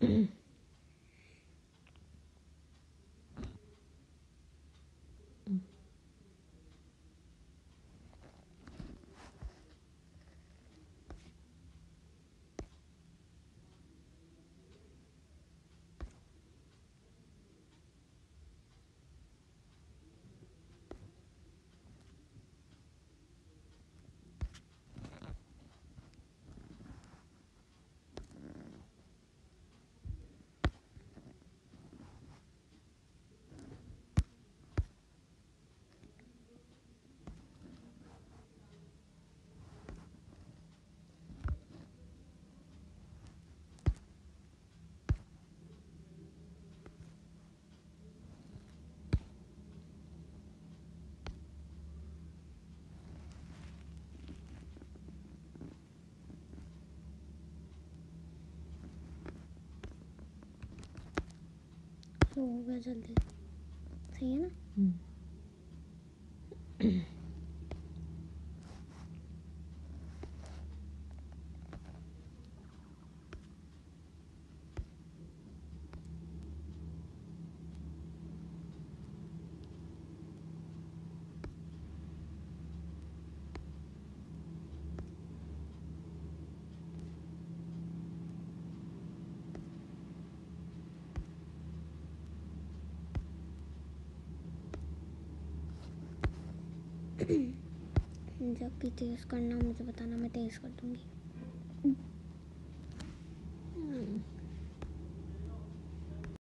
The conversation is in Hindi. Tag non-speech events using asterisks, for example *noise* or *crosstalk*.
mm तो हो गया जल्दी। सही है ना? *clears throat* जब भी तेज करना मुझे बताना मैं तेज कर दूँगी।